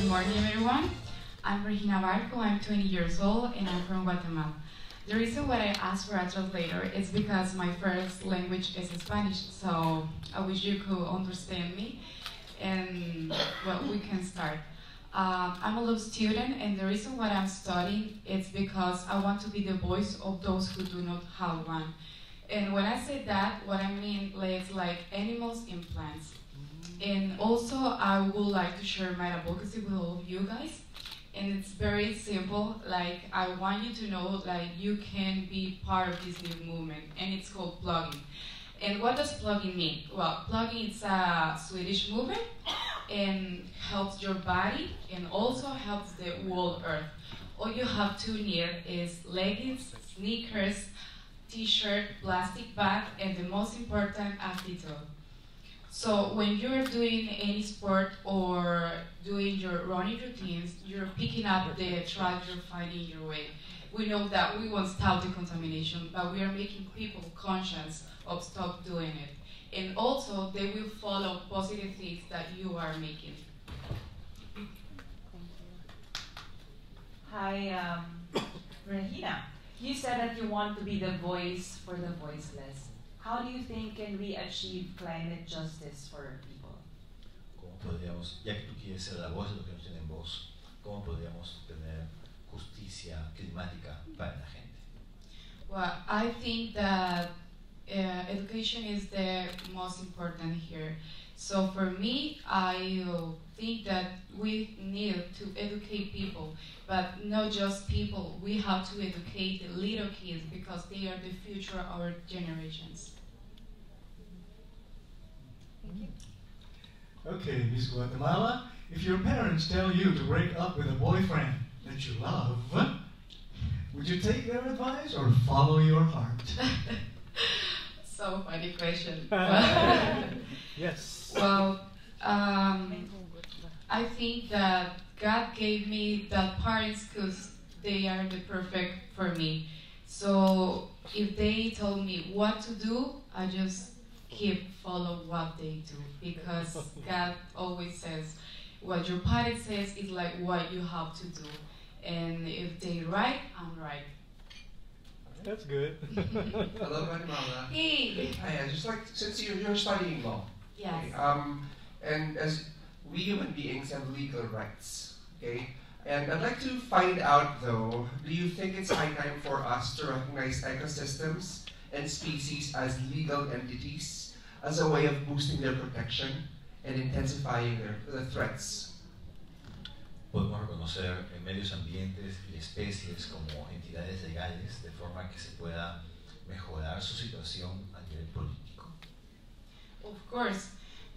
Good morning, everyone. I'm Regina Barco. I'm 20 years old and I'm from Guatemala. The reason why I asked for a translator is because my first language is Spanish, so I wish you could understand me. And well, we can start. Uh, I'm a law student, and the reason why I'm studying is because I want to be the voice of those who do not have one. And when I say that, what I mean is like animals in plants. And also, I would like to share my advocacy with all of you guys. And it's very simple. Like, I want you to know, like, you can be part of this new movement, and it's called plogging. And what does plogging mean? Well, plogging is a Swedish movement and helps your body and also helps the whole earth. All you have to need is leggings, sneakers, t-shirt, plastic bag, and the most important, attitude. So when you're doing any sport or doing your running routines, you're picking up the trash you're finding your way. We know that we won't stop the contamination, but we are making people conscious of stop doing it. And also, they will follow positive things that you are making. Hi, um, Regina. You said that you want to be the voice for the voiceless. How do you think can we achieve climate justice for people? ¿Cómo podríamos, ya que tú quieres ser la voz de los que no tienen voz, cómo podríamos tener justicia climática para la gente? Well, I think that uh, education is the most important here. So for me, I uh, think that we need to educate people, but not just people. We have to educate the little kids because they are the future of our generations. Okay, Miss Guatemala, if your parents tell you to break up with a boyfriend that you love, would you take their advice or follow your heart? so funny question. yes. Well, um, I think that God gave me the parents because they are the perfect for me. So if they told me what to do, I just keep follow what they do because God always says what your parent says is like what you have to do. And if they right, I'm right. That's good. Hello, Guatemala. Hey. Hi, I just like since you're, you're studying law. Yes. Okay, um, and as we human beings have legal rights, okay. And I'd like to find out though, do you think it's high time for us to recognize ecosystems and species as legal entities as a way of boosting their protection and intensifying their the threats? Podemos reconocer en medios ambientes y especies como entidades legales de forma que se pueda mejorar su situación a nivel político. Of course,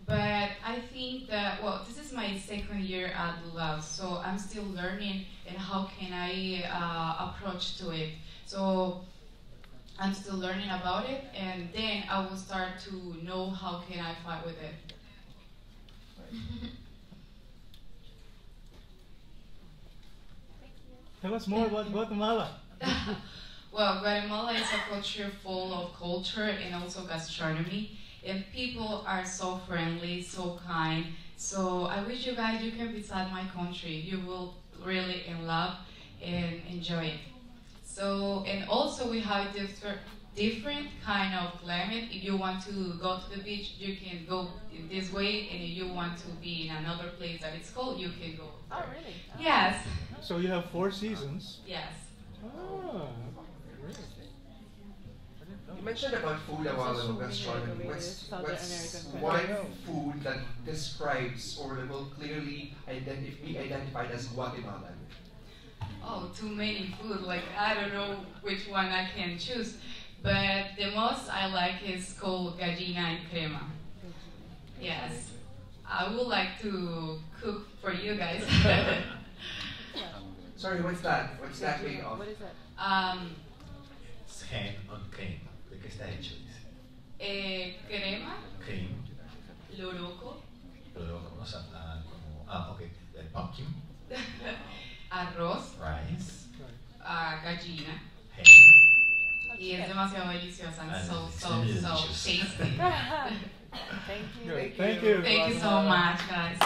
but I think that well, this is my second year at law, so I'm still learning and how can I uh, approach to it. So I'm still learning about it, and then I will start to know how can I fight with it. Tell us more about Guatemala. well, Guatemala is a culture full of culture and also gastronomy, and people are so friendly, so kind. So I wish you guys you can visit my country. You will really in love and enjoy it. So and also we have different different kind of climate. If you want to go to the beach, you can go in this way, and if you want to be in another place that it's cold, you can go. There. Oh, really? Yes. So you have four seasons. Yes. Ah, You mentioned about food a while ago, gastronomy. What's, what's one food that describes or that will clearly identif- be identified as Guatemalan? Oh, too many food. Like I don't know which one I can choose, but the most I like is called gallina and crema. Yes, I would like to cook for you guys. Sorry, what's that? What's that made of? What is that? um, Es Ham on cream. ¿De qué está hecho? Dice. eh, crema, Cream. loroco, Pero luego como, sa- ah, como ah, ok, el pumpkin, arroz, rice, ah, gallina. ham. Y es demasiado deliciosa and And so, it's so, really so delicious. tasty. Thank you. Good. Thank you. Thank you so much, guys.